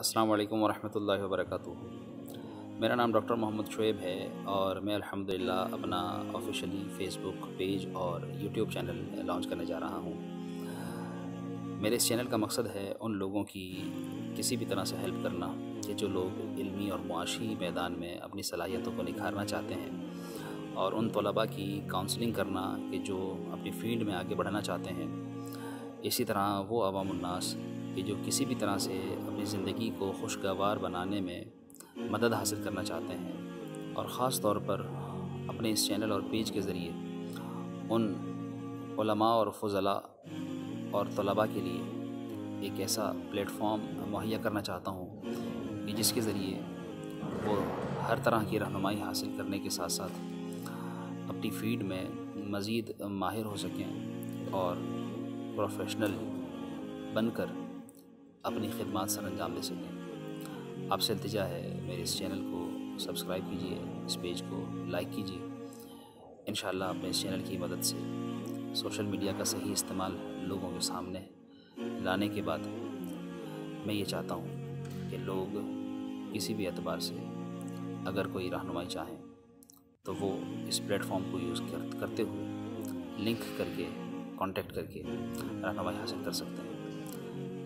अस्सलाम वालेकुम वबरकातुहू। मेरा नाम डॉक्टर मोहम्मद शुएब है और मैं अल्हम्दुलिल्लाह अपना ऑफिशियली फ़ेसबुक पेज और यूट्यूब चैनल लॉन्च करने जा रहा हूँ। मेरे इस चैनल का मकसद है उन लोगों की किसी भी तरह से हेल्प करना कि जो लोग इल्मी और मुआशी मैदान में अपनी सलाहियतों को निखारना चाहते हैं और उन तलबा की काउंसलिंग करना कि जो अपनी फ़ील्ड में आगे बढ़ना चाहते हैं। इसी तरह वो अवामनास कि जो किसी भी तरह से अपनी ज़िंदगी को खुशगवार बनाने में मदद हासिल करना चाहते हैं और ख़ास तौर पर अपने इस चैनल और पेज के ज़रिए उन और फजला और तलबा के लिए एक ऐसा प्लेटफॉर्म मुहैया करना चाहता हूँ कि जिसके ज़रिए वो हर तरह की रहनुमाई हासिल करने के साथ साथ अपनी फ़ील्ड में मज़ीद माहिर हो सकें और प्रोफेशनल बनकर अपनी खदमात सर अंजाम दे सकें। आपसे इल्तजा है मेरे इस चैनल को सब्सक्राइब कीजिए इस पेज को लाइक कीजिए। इन अपने इस चैनल की मदद से सोशल मीडिया का सही इस्तेमाल लोगों के सामने लाने के बाद मैं ये चाहता हूँ कि लोग किसी भी एतबार से अगर कोई रहनुमाई चाहें तो वो इस प्लेटफॉर्म को यूज़ कर, करते हुए लिंक करके कांटेक्ट करके रहनुमाई हासिल कर सकते हैं।